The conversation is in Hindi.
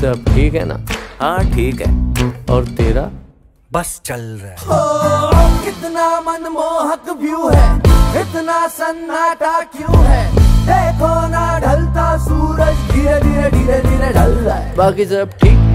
सब ठीक है ना? हाँ ठीक है। और तेरा? बस चल रहा है। ओ, कितना मनमोहक व्यू है। इतना सन्नाटा क्यों है? देखो ना ढलता सूरज धीरे धीरे धीरे धीरे ढल रहा है। बाकी सब ठीक?